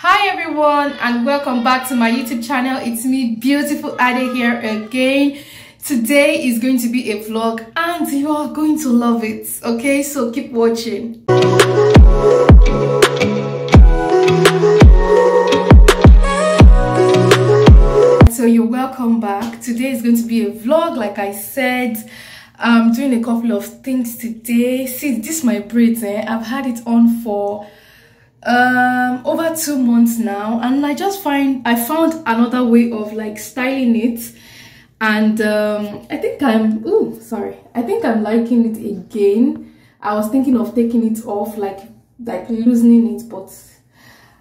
Hi everyone and welcome back to my YouTube channel. It's me, beautiful Ade here again. Today is going to be a vlog and you are going to love it. Okay, so keep watching. So you're welcome back. Today is going to be a vlog like I said. I'm doing a couple of things today. See, this my braids, eh? I've had it on for um over two months now and i just find i found another way of like styling it. And um i think i'm oh sorry. I think i'm liking it again. I was thinking of taking it off like like loosening it but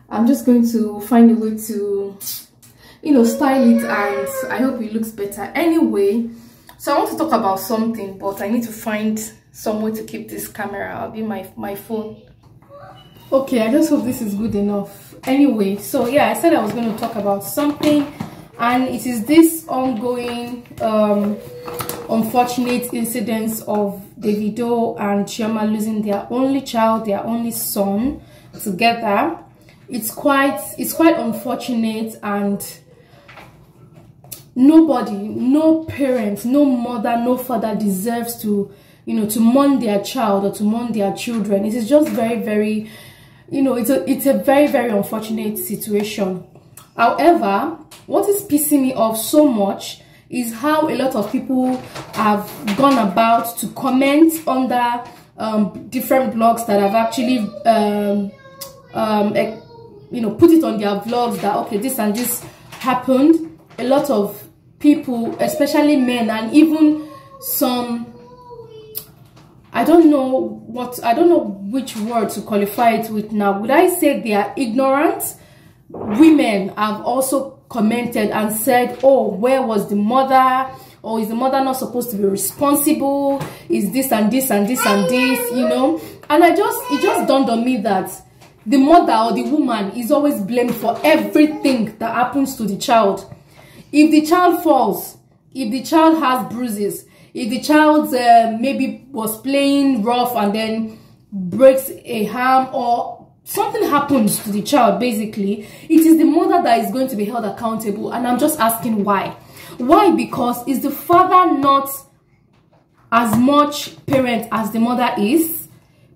i'm just going to find a way to you know style it and i hope it looks better. Anyway so i want to talk about something but i need to find somewhere to keep this camera. I'll be my my phone okay i just hope this is good enough. Anyway so yeah i said i was going to talk about something and it is this ongoing um unfortunate incidents of davido and chioma losing their only child their only son together. It's quite it's quite unfortunate and nobody no parent no mother no father deserves to you know to mourn their child or to mourn their children. It is just very very you know it's a it's a very very unfortunate situation. However what is pissing me off so much is how a lot of people have gone about to comment under um, different blogs that have actually um, um, you know put it on their vlogs that okay this and this happened. A lot of people especially men and even some I don't know what I don't know which word to qualify it with now. Would I say they are ignorant? Women have also commented and said, "Oh, where was the mother? Or is the mother not supposed to be responsible? Is this and this and this and this? You know?" And I just it just dawned on me that the mother or the woman is always blamed for everything that happens to the child. If the child falls, if the child has bruises, if the child uh, maybe was playing rough and then breaks a arm or something happens to the child basically it is the mother that is going to be held accountable and i'm just asking why. Why? Because is the father not as much parent as the mother is?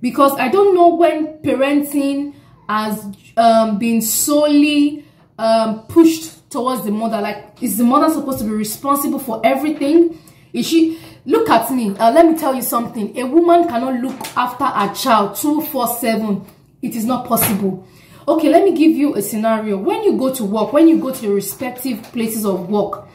Because i don't know when parenting has um, been solely um, pushed towards the mother. Like is the mother supposed to be responsible for everything is she look at me. Uh, let me tell you something. A woman cannot look after a child 247 it is not possible. Okay let me give you a scenario. When you go to work when you go to your respective places of work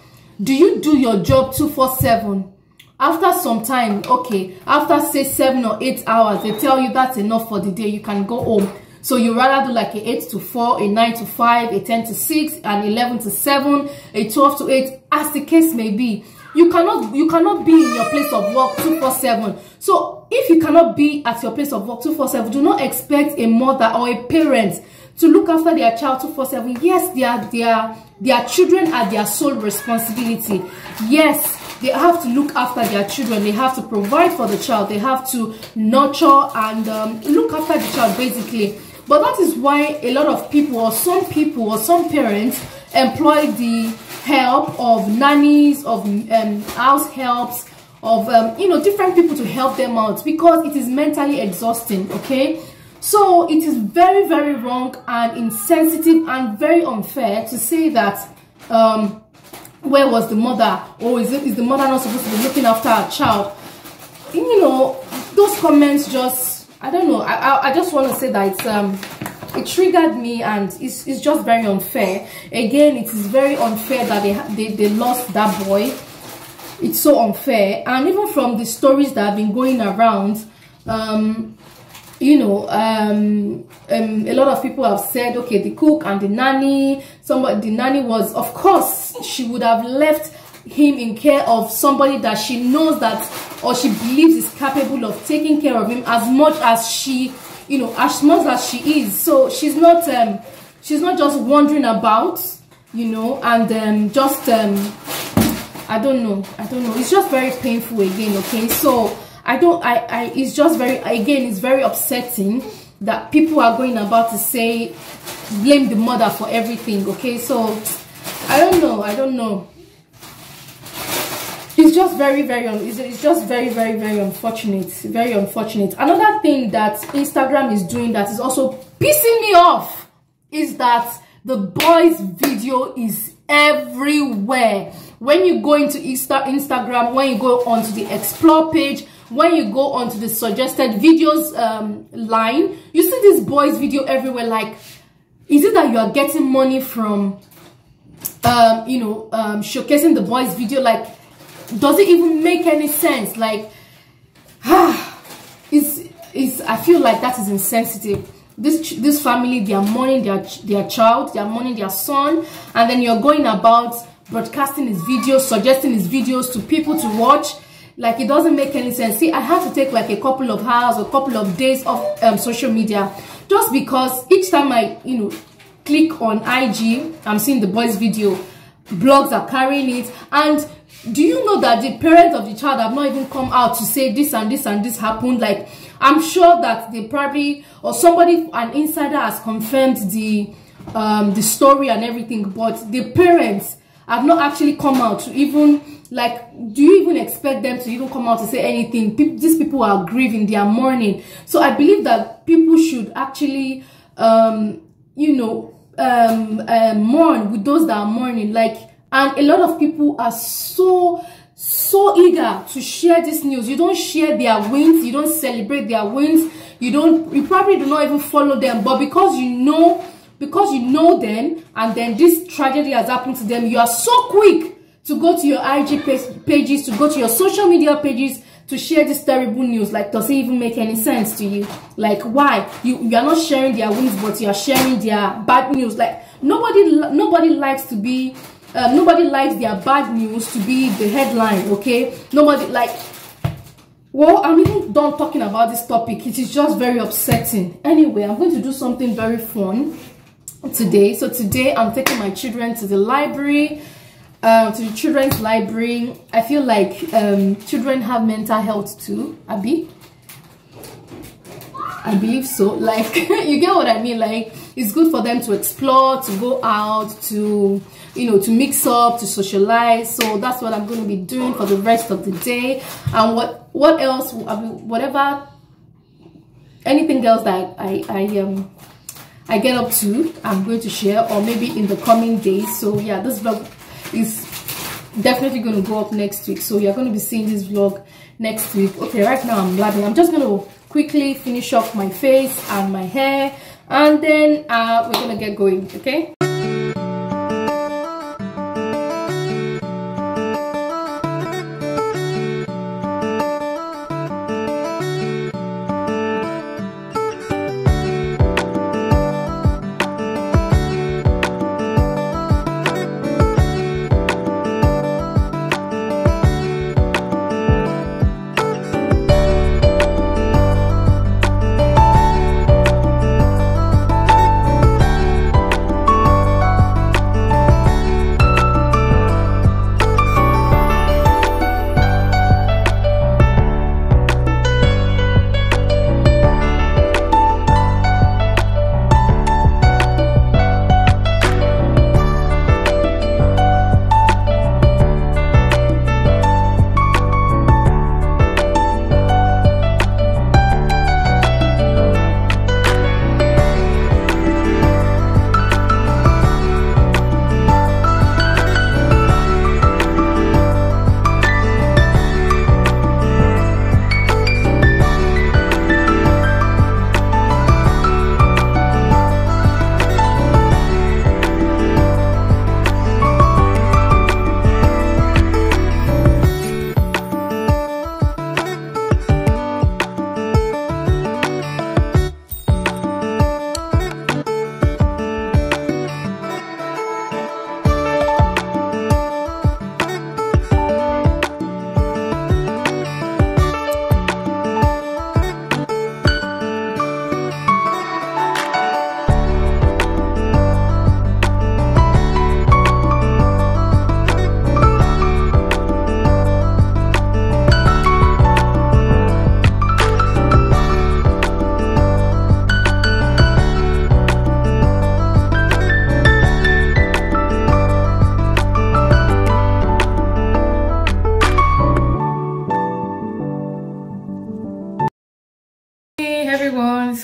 do you do your job 247 after some time okay after say seven or eight hours they tell you that's enough for the day. You can go home. So you rather do like a 8 to 4 a 9 to 5 a 10 to 6 an 11 to 7 a 12 to 8 as the case may be you cannot you cannot be in your place of work 247 so if you cannot be at your place of work 247 do not expect a mother or a parent to look after their child 247 yes their their their children are their sole responsibility. Yes they have to look after their children. They have to provide for the child. They have to nurture and um, look after the child basically. But that is why a lot of people or some people or some parents employ the help of nannies of um, house helps of um, you know different people to help them out because it is mentally exhausting okay? So it is very very wrong and insensitive and very unfair to say that um, where was the mother? Or is it is the mother not supposed to be looking after a child? You know those comments just i don't know i i, I just want to say that it's um it triggered me and it's, it's just very unfair. Again it is very unfair that they, they they lost that boy. It's so unfair. And even from the stories that have been going around um you know um, um, a lot of people have said okay the cook and the nanny somebody the nanny was of course she would have left him in care of somebody that she knows that or she believes is capable of taking care of him as much as she you know as much as she is. So she's not um she's not just wandering about you know and um just um i don't know i don't know. It's just very painful again okay? So i don't i i it's just very again it's very upsetting that people are going about to say blame the mother for everything okay? So i don't know i don't know it's just very very it's just very very very unfortunate very unfortunate. Another thing that instagram is doing that is also pissing me off is that the boys video is everywhere. When you go into Insta instagram when you go onto the explore page when you go onto the suggested videos um, line you see this boys video everywhere. Like is it that you are getting money from um, you know um, showcasing the boys video? Like does it even make any sense? Like ah is is i feel like that is insensitive. This this family they are mourning their their child they are mourning their son and then you're going about broadcasting his videos suggesting his videos to people to watch. Like it doesn't make any sense. See i had to take like a couple of hours a couple of days of um, social media just because each time i you know click on ig i'm seeing the boys video blogs are carrying it and do you know that the parents of the child have not even come out to say this and this and this happened? Like i'm sure that they probably or somebody an insider has confirmed the um the story and everything but the parents have not actually come out to even like do you even expect them to even come out to say anything? Pe these people are grieving they are mourning. So i believe that people should actually um you know um, uh, mourn with those that are mourning. Like and a lot of people are so so eager to share this news. You don't share their wins you don't celebrate their wins you don't you probably do not even follow them. But because you know because you know them and then this tragedy has happened to them you are so quick to go to your ig pages to go to your social media pages to share this terrible news. Like does it even make any sense to you? Like why? You you are not sharing their wins but you are sharing their bad news. Like nobody nobody likes to be um, nobody likes their bad news to be the headline okay? Nobody like well i'm even done talking about this topic. It is just very upsetting. Anyway i'm going to do something very fun today. So today i'm taking my children to the library uh, to the children's library. I feel like um, children have mental health too abby i believe so. Like you get what i mean? Like it's good for them to explore to go out to you know to mix up to socialize. So that's what i'm going to be doing for the rest of the day. And what what else I mean, whatever anything else that i i um i get up to i'm going to share or maybe in the coming days. So yeah this vlog is definitely going to go up next week. So you're going to be seeing this vlog next week. Okay right now i'm blabbing. I'm just going to quickly finish off my face and my hair. And then uh, we're gonna get going okay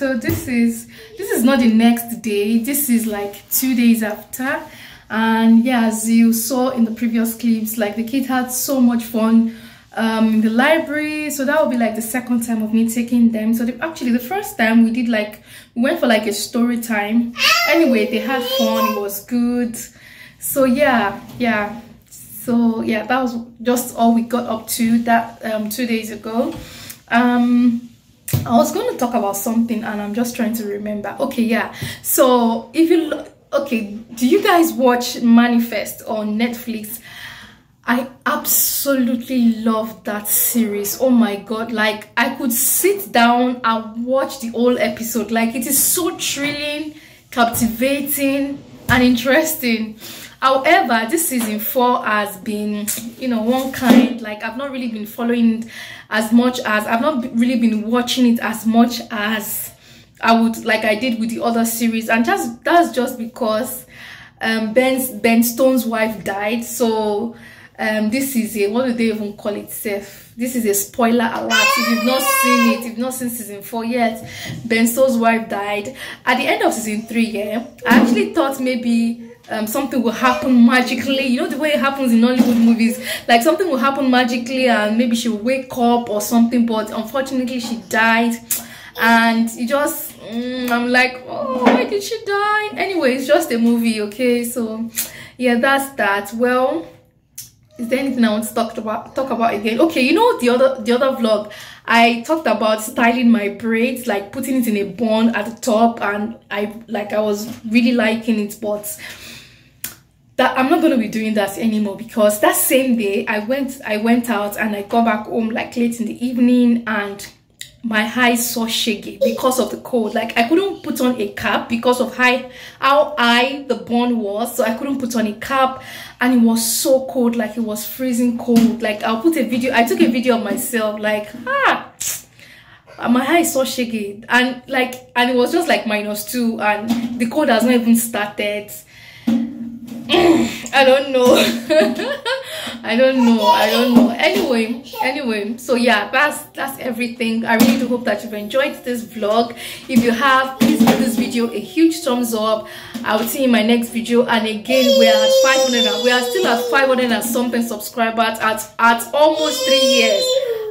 is this is not the next day. This is like two days after. And yeah as you saw in the previous clips like the kid had so much fun um, in the library. So that will be like the second time of me taking them. So the, actually the first time we did like we went for like a story time. Anyway they had fun. It was good. So yeah yeah. So yeah that was just all we got up to that um, two days ago. Um I was going to talk about something and I'm just trying to remember. Okay, yeah. So if you okay, do you guys watch Manifest on Netflix? I absolutely love that series. Oh my god, like I could sit down and watch the whole episode. Like it is so thrilling, captivating, and interesting. However, this season four has been, you know, one kind. Like I've not really been following as much as I've not really been watching it as much as I would like I did with the other series, and just that's just because um, Ben's Ben Stone's wife died. So um, this is a what do they even call it? This is a spoiler alert. If you've not seen it, if you've not seen season four yet, Ben Stone's wife died at the end of season three. Yeah, I actually thought maybe um, something will happen magically. You know the way it happens in Hollywood movies, like something will happen magically and maybe she'll wake up or something. But unfortunately, she died, and it just mm, I'm like, oh, why did she die? Anyway, it's just a movie, okay? So yeah, that's that. Well, is there anything I want to talk about talk about again? Okay, you know the other the other vlog I talked about styling my braids, like putting it in a bun at the top, and I like I was really liking it, but that I'm not going to be doing that anymore because that same day I went I went out and I got back home like late in the evening and my eyes so shaky because of the cold. Like I couldn't put on a cap because of high how high the bun was. So I couldn't put on a cap and it was so cold like it was freezing cold. Like I'll put a video I took a video of myself like ah my is so shaky and like and it was just like minus two and the cold has not even started I don't know. I don't know. I don't know. Anyway, anyway, so yeah, that's that's everything. I really do hope that you've enjoyed this vlog. If you have, please give this video a huge thumbs up. I will see you in my next video. And again, we are at 500. We are still at 500 and something subscribers at at almost three years.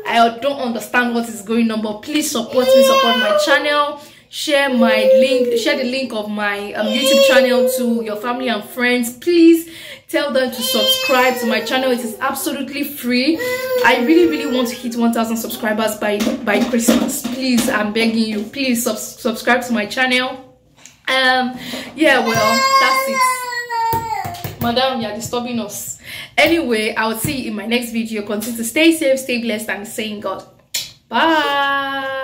I don't understand what is going on, but please support me, support my channel share my link share the link of my um, youtube channel to your family and friends. Please tell them to subscribe to my channel. It is absolutely free. I really really want to hit 1000 subscribers by by christmas. Please i'm begging you please sub subscribe to my channel. Um yeah well that's it. Madam you're disturbing us. Anyway i will see you in my next video. Continue to stay safe stay blessed and saying god. Bye